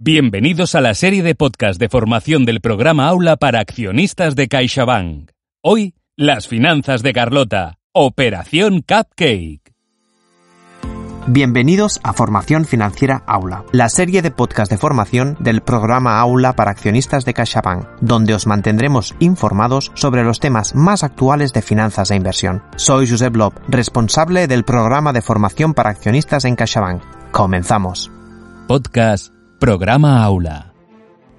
Bienvenidos a la serie de podcast de formación del programa Aula para accionistas de CaixaBank. Hoy, las finanzas de Carlota. Operación Cupcake. Bienvenidos a Formación Financiera Aula, la serie de podcast de formación del programa Aula para accionistas de CaixaBank, donde os mantendremos informados sobre los temas más actuales de finanzas e inversión. Soy Josep Lob, responsable del programa de formación para accionistas en CaixaBank. Comenzamos. Podcast Programa Aula.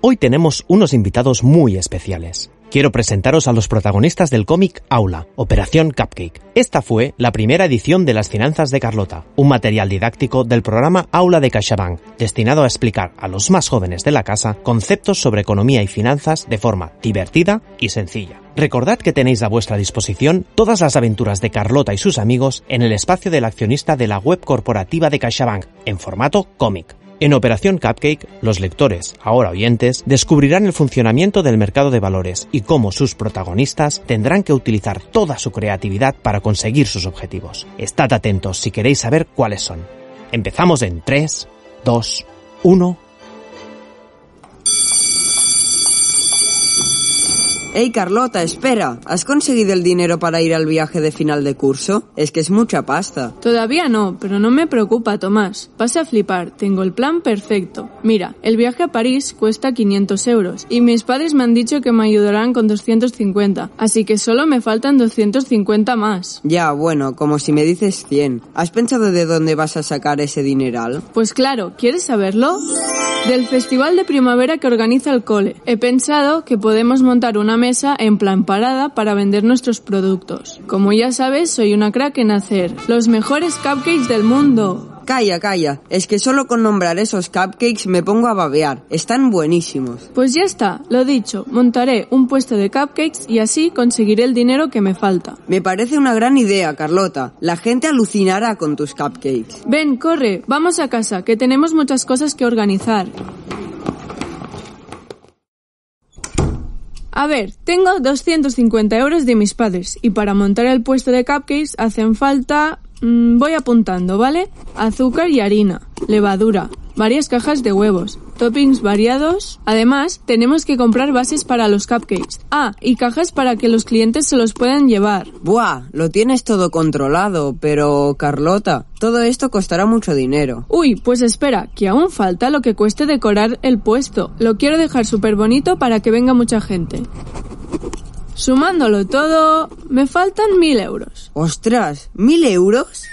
Hoy tenemos unos invitados muy especiales. Quiero presentaros a los protagonistas del cómic Aula, Operación Cupcake. Esta fue la primera edición de Las Finanzas de Carlota, un material didáctico del programa Aula de CaixaBank, destinado a explicar a los más jóvenes de la casa conceptos sobre economía y finanzas de forma divertida y sencilla. Recordad que tenéis a vuestra disposición todas las aventuras de Carlota y sus amigos en el espacio del accionista de la web corporativa de CaixaBank, en formato cómic. En Operación Cupcake, los lectores, ahora oyentes, descubrirán el funcionamiento del mercado de valores y cómo sus protagonistas tendrán que utilizar toda su creatividad para conseguir sus objetivos. Estad atentos si queréis saber cuáles son. Empezamos en 3, 2, 1. Hey Carlota, espera. ¿Has conseguido el dinero para ir al viaje de final de curso? Es que es mucha pasta. Todavía no, pero no me preocupa, Tomás. Vas a flipar, tengo el plan perfecto. Mira, el viaje a París cuesta 500 euros y mis padres me han dicho que me ayudarán con 250, así que solo me faltan 250 más. Ya, bueno, como si me dices 100. ¿Has pensado de dónde vas a sacar ese dineral? Pues claro, ¿quieres saberlo? Del festival de primavera que organiza el cole. He pensado que podemos montar una mesa en plan parada para vender nuestros productos. Como ya sabes, soy una crack en hacer los mejores cupcakes del mundo. Calla, calla. Es que solo con nombrar esos cupcakes me pongo a babear. Están buenísimos. Pues ya está, lo dicho, montaré un puesto de cupcakes y así conseguiré el dinero que me falta. Me parece una gran idea, Carlota. La gente alucinará con tus cupcakes. Ven, corre, vamos a casa, que tenemos muchas cosas que organizar. A ver, tengo 250 euros de mis padres y para montar el puesto de cupcakes hacen falta... mmm, voy apuntando, ¿vale? Azúcar y harina, levadura, varias cajas de huevos, toppings variados. Además, tenemos que comprar bases para los cupcakes. Ah, y cajas para que los clientes se los puedan llevar. Buah, lo tienes todo controlado, pero Carlota, todo esto costará mucho dinero. Uy, pues espera, que aún falta lo que cueste decorar el puesto. Lo quiero dejar súper bonito para que venga mucha gente. Sumándolo todo, me faltan mil euros. ¡Ostras! ¿Mil euros?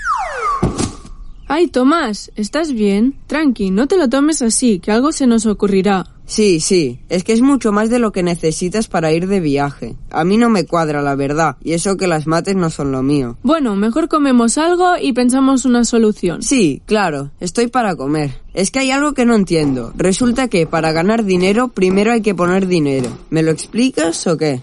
Ay, Tomás, ¿estás bien? Tranqui, no te lo tomes así, que algo se nos ocurrirá. Sí, sí, es que es mucho más de lo que necesitas para ir de viaje. A mí no me cuadra, la verdad, y eso que las mates no son lo mío. Bueno, mejor comemos algo y pensamos una solución. Sí, claro, estoy para comer. Es que hay algo que no entiendo. Resulta que para ganar dinero primero hay que poner dinero. ¿Me lo explicas o qué?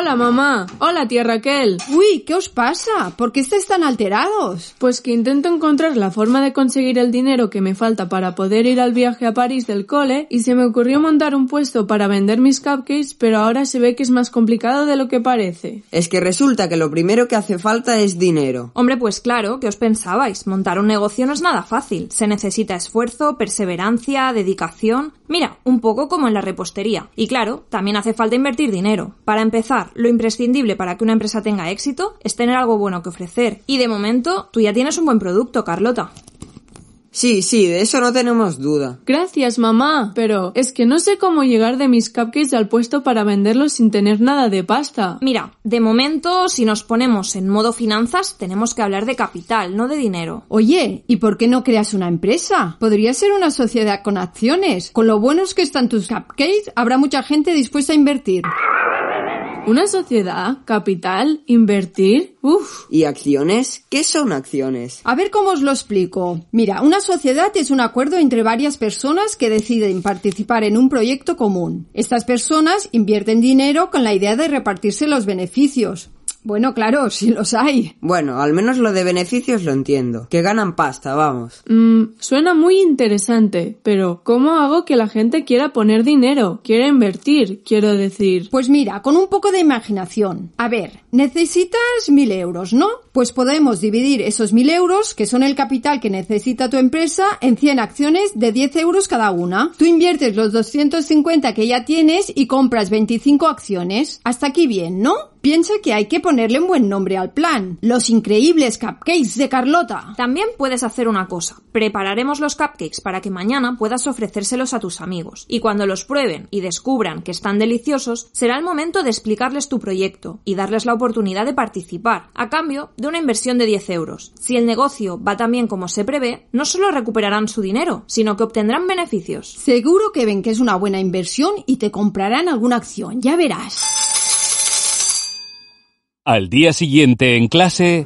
Hola, mamá. Hola, tía Raquel. Uy, ¿qué os pasa? ¿Por qué estáis tan alterados? Pues que intento encontrar la forma de conseguir el dinero que me falta para poder ir al viaje a París del cole y se me ocurrió montar un puesto para vender mis cupcakes, pero ahora se ve que es más complicado de lo que parece. Es que resulta que lo primero que hace falta es dinero. Hombre, pues claro, ¿qué os pensabais? Montar un negocio no es nada fácil. Se necesita esfuerzo, perseverancia, dedicación. Mira, un poco como en la repostería. Y claro, también hace falta invertir dinero. Para empezar, lo imprescindible para que una empresa tenga éxito es tener algo bueno que ofrecer. Y de momento, tú ya tienes un buen producto, Carlota. Sí, sí, de eso no tenemos duda. Gracias, mamá. Pero es que no sé cómo llegar de mis cupcakes al puesto para venderlos sin tener nada de pasta. Mira, de momento, si nos ponemos en modo finanzas, tenemos que hablar de capital, no de dinero. Oye, ¿y por qué no creas una empresa? Podría ser una sociedad con acciones. Con lo buenos que están tus cupcakes, habrá mucha gente dispuesta a invertir. ¿Una sociedad? ¿Capital? ¿Invertir? Uf. ¿Y acciones? ¿Qué son acciones? A ver cómo os lo explico. Mira, una sociedad es un acuerdo entre varias personas que deciden participar en un proyecto común. Estas personas invierten dinero con la idea de repartirse los beneficios. Bueno, claro, si los hay. Bueno, al menos lo de beneficios lo entiendo. Que ganan pasta, vamos. Mm, suena muy interesante, pero ¿cómo hago que la gente quiera poner dinero? Quiera invertir, quiero decir. Pues mira, con un poco de imaginación. A ver, necesitas mil euros, ¿no? Pues podemos dividir esos mil euros, que son el capital que necesita tu empresa, en 100 acciones de 10 euros cada una. Tú inviertes los 250 que ya tienes y compras 25 acciones. Hasta aquí bien, ¿no? Piensa que hay que ponerle un buen nombre al plan. Los increíbles cupcakes de Carlota. También puedes hacer una cosa. Prepararemos los cupcakes para que mañana puedas ofrecérselos a tus amigos. Y cuando los prueben y descubran que están deliciosos, será el momento de explicarles tu proyecto y darles la oportunidad de participar, a cambio de una inversión de 10 euros. Si el negocio va tan bien como se prevé, no solo recuperarán su dinero, sino que obtendrán beneficios. Seguro que ven que es una buena inversión y te comprarán alguna acción, ya verás. Al día siguiente en clase...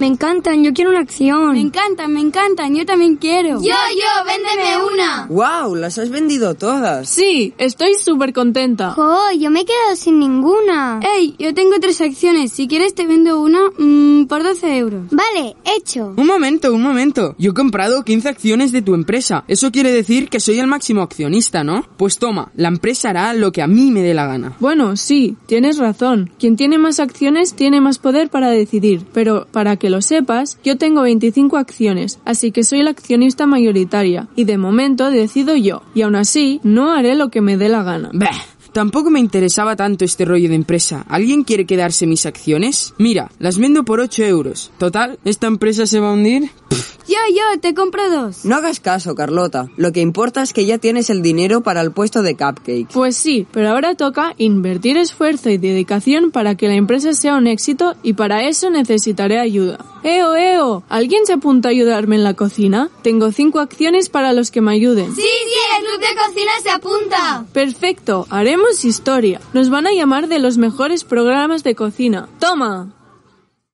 Me encantan, yo quiero una acción. Me encantan, me encantan, yo también quiero. Yo, yo, véndeme una. ¡Wow! Las has vendido todas. Sí, estoy súper contenta. ¡Oh, yo me he quedado sin ninguna! ¡Ey! Yo tengo tres acciones. Si quieres te vendo una mmm, por 12 euros. Vale, hecho. Un momento, un momento. Yo he comprado 15 acciones de tu empresa. Eso quiere decir que soy el máximo accionista, ¿no? Pues toma, la empresa hará lo que a mí me dé la gana. Bueno, sí, tienes razón. Quien tiene más acciones tiene más poder para decidir. Pero para que lo sepas, yo tengo 25 acciones, así que soy la accionista mayoritaria, y de momento decido yo, y aún así no haré lo que me dé la gana. Bah, tampoco me interesaba tanto este rollo de empresa. ¿Alguien quiere quedarse mis acciones? Mira, las vendo por 8 euros. Total, ¿esta empresa se va a hundir? Yo, yo, te compro dos. No hagas caso, Carlota. Lo que importa es que ya tienes el dinero para el puesto de cupcakes. Pues sí, pero ahora toca invertir esfuerzo y dedicación para que la empresa sea un éxito y para eso necesitaré ayuda. ¡Eo, eo! ¿Alguien se apunta a ayudarme en la cocina? Tengo cinco acciones para los que me ayuden. Sí, sí, el club de cocina se apunta. Perfecto, haremos historia. Nos van a llamar de los mejores programas de cocina. ¡Toma!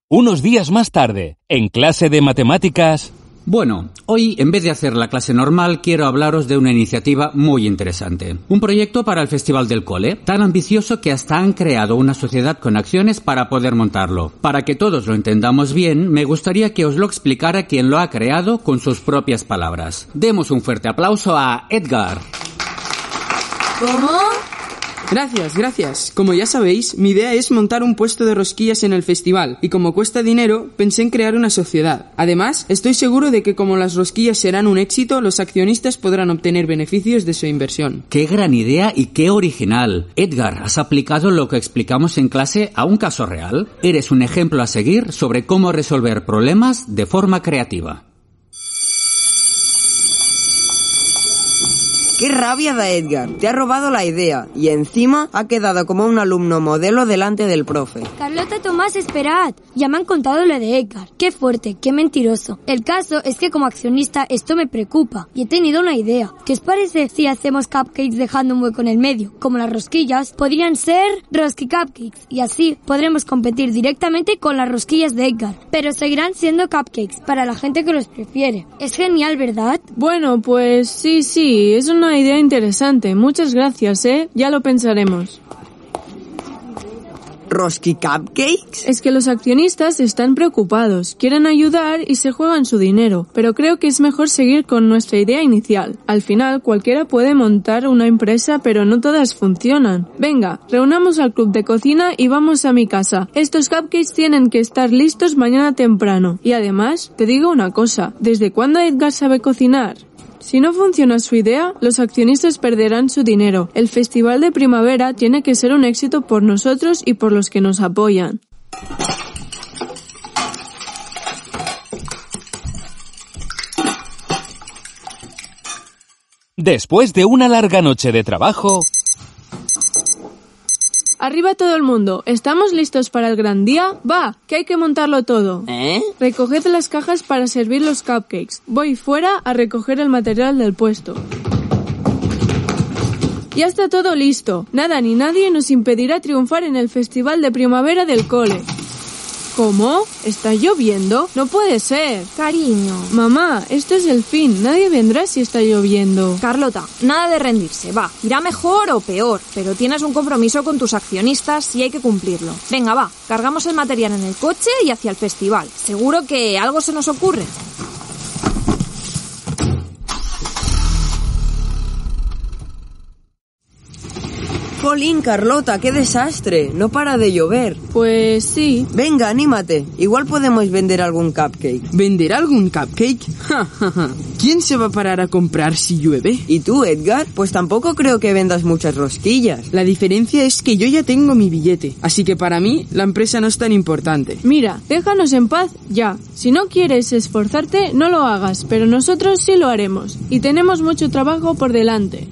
Unos días más tarde, en clase de matemáticas... Bueno, hoy en vez de hacer la clase normal quiero hablaros de una iniciativa muy interesante. Un proyecto para el Festival del Cole, tan ambicioso que hasta han creado una sociedad con acciones para poder montarlo. Para que todos lo entendamos bien, me gustaría que os lo explicara quien lo ha creado con sus propias palabras. Demos un fuerte aplauso a Edgar. ¿Cómo? Gracias, gracias. Como ya sabéis, mi idea es montar un puesto de rosquillas en el festival y como cuesta dinero, pensé en crear una sociedad. Además, estoy seguro de que como las rosquillas serán un éxito, los accionistas podrán obtener beneficios de su inversión. ¡Qué gran idea y qué original! Edgar, ¿has aplicado lo que explicamos en clase a un caso real? Eres un ejemplo a seguir sobre cómo resolver problemas de forma creativa. ¡Qué rabia da Edgar! Te ha robado la idea y encima ha quedado como un alumno modelo delante del profe. Carlota Tomás, esperad. Ya me han contado lo de Edgar. Qué fuerte, qué mentiroso. El caso es que como accionista esto me preocupa y he tenido una idea. ¿Qué os parece si hacemos cupcakes dejando un hueco en el medio? Como las rosquillas, podrían ser rosky cupcakes y así podremos competir directamente con las rosquillas de Edgar. Pero seguirán siendo cupcakes para la gente que los prefiere. Es genial, ¿verdad? Bueno, pues sí, sí, es una idea interesante. Muchas gracias, ¿eh? Ya lo pensaremos. ¿Rosky Cupcakes? Es que los accionistas están preocupados, quieren ayudar y se juegan su dinero, pero creo que es mejor seguir con nuestra idea inicial. Al final, cualquiera puede montar una empresa, pero no todas funcionan. Venga, reunamos al club de cocina y vamos a mi casa. Estos cupcakes tienen que estar listos mañana temprano. Y además, te digo una cosa, ¿desde cuándo Edgar sabe cocinar? Si no funciona su idea, los accionistas perderán su dinero. El Festival de Primavera tiene que ser un éxito por nosotros y por los que nos apoyan. Después de una larga noche de trabajo... Arriba todo el mundo, ¿estamos listos para el gran día? Va, que hay que montarlo todo. ¿Eh? Recoged las cajas para servir los cupcakes. Voy fuera a recoger el material del puesto. Ya está todo listo. Nada ni nadie nos impedirá triunfar en el Festival de Primavera del Cole. ¿Cómo? ¿Está lloviendo? No puede ser. Cariño. Mamá, esto es el fin. Nadie vendrá si está lloviendo. Carlota, nada de rendirse, va. Irá mejor o peor, pero tienes un compromiso con tus accionistas y hay que cumplirlo. Venga, va, cargamos el material en el coche y hacia el festival. Seguro que algo se nos ocurre. Jolín, Carlota, qué desastre. No para de llover. Pues sí. Venga, anímate. Igual podemos vender algún cupcake. ¿Vender algún cupcake? ¿Quién se va a parar a comprar si llueve? ¿Y tú, Edgar? Pues tampoco creo que vendas muchas rosquillas. La diferencia es que yo ya tengo mi billete, así que para mí la empresa no es tan importante. Mira, déjanos en paz ya. Si no quieres esforzarte, no lo hagas, pero nosotros sí lo haremos. Y tenemos mucho trabajo por delante.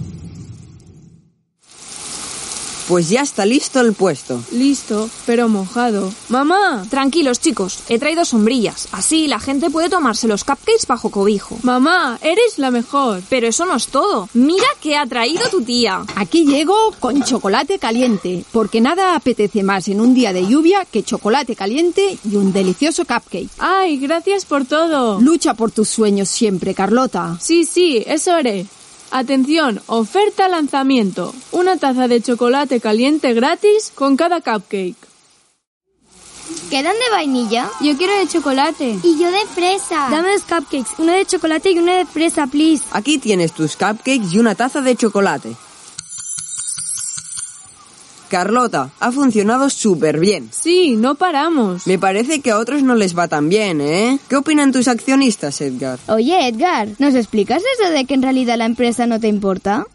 Pues ya está listo el puesto. Listo, pero mojado. ¡Mamá! Tranquilos, chicos. He traído sombrillas. Así la gente puede tomarse los cupcakes bajo cobijo. Mamá, eres la mejor. Pero eso no es todo. Mira qué ha traído tu tía. Aquí llego con chocolate caliente, porque nada apetece más en un día de lluvia que chocolate caliente y un delicioso cupcake. ¡Ay, gracias por todo! Lucha por tus sueños siempre, Carlota. Sí, sí, eso haré. Atención, oferta lanzamiento. Una taza de chocolate caliente gratis con cada cupcake. ¿Quedan de vainilla? Yo quiero de chocolate. Y yo de fresa. Dame dos cupcakes, una de chocolate y una de fresa, please. Aquí tienes tus cupcakes y una taza de chocolate. Carlota, ha funcionado súper bien. Sí, no paramos. Me parece que a otros no les va tan bien, ¿eh? ¿Qué opinan tus accionistas, Edgar? Oye, Edgar, ¿nos explicas eso de que en realidad la empresa no te importa?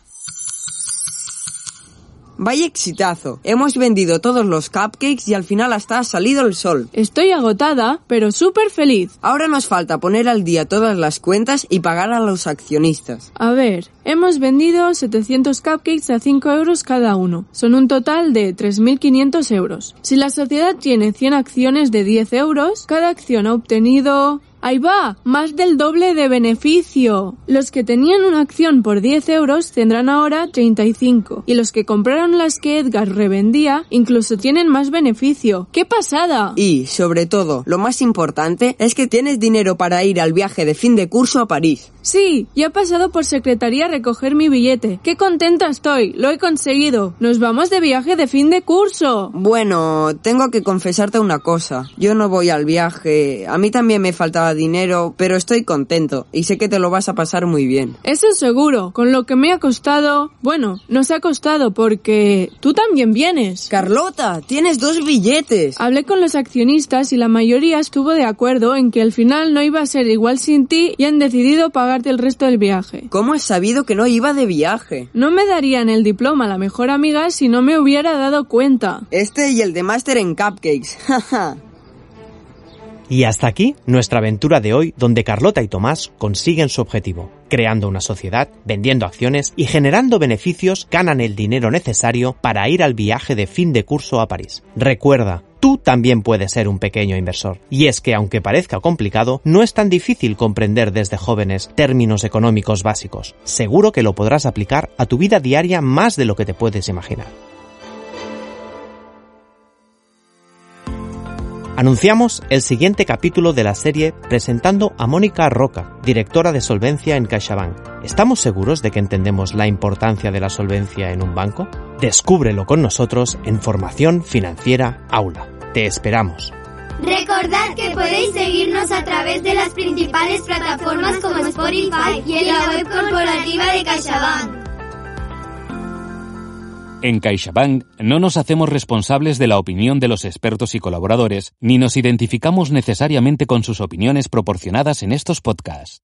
Vaya exitazo. Hemos vendido todos los cupcakes y al final hasta ha salido el sol. Estoy agotada, pero súper feliz. Ahora nos falta poner al día todas las cuentas y pagar a los accionistas. A ver, hemos vendido 700 cupcakes a 5 euros cada uno. Son un total de 3.500 euros. Si la sociedad tiene 100 acciones de 10 euros, cada acción ha obtenido Ahí va, más del doble de beneficio. Los que tenían una acción por 10 euros tendrán ahora 35. Y los que compraron las que Edgar revendía incluso tienen más beneficio. ¡Qué pasada! Y, sobre todo, lo más importante es que tienes dinero para ir al viaje de fin de curso a París. Sí, ya he pasado por secretaría a recoger mi billete. ¡Qué contenta estoy! Lo he conseguido. Nos vamos de viaje de fin de curso. Bueno, tengo que confesarte una cosa. Yo no voy al viaje. A mí también me faltaba dinero, pero estoy contento y sé que te lo vas a pasar muy bien. Eso seguro. Con lo que me ha costado... Bueno, nos ha costado porque tú también vienes. Carlota, tienes dos billetes. Hablé con los accionistas y la mayoría estuvo de acuerdo en que al final no iba a ser igual sin ti y han decidido pagarte el resto del viaje. ¿Cómo has sabido que no iba de viaje? No me darían el diploma la mejor amiga si no me hubiera dado cuenta. Este y el de máster en cupcakes. Y hasta aquí nuestra aventura de hoy donde Carlota y Tomás consiguen su objetivo. Creando una sociedad, vendiendo acciones y generando beneficios ganan el dinero necesario para ir al viaje de fin de curso a París. Recuerda, tú también puedes ser un pequeño inversor. Y es que aunque parezca complicado, no es tan difícil comprender desde jóvenes términos económicos básicos. Seguro que lo podrás aplicar a tu vida diaria más de lo que te puedes imaginar. Anunciamos el siguiente capítulo de la serie presentando a Mónica Roca, directora de solvencia en CaixaBank. ¿Estamos seguros de que entendemos la importancia de la solvencia en un banco? Descúbrelo con nosotros en Formación Financiera Aula. Te esperamos. Recordad que podéis seguirnos a través de las principales plataformas como Spotify y en la web corporativa de CaixaBank. En CaixaBank no nos hacemos responsables de la opinión de los expertos y colaboradores, ni nos identificamos necesariamente con sus opiniones proporcionadas en estos podcasts.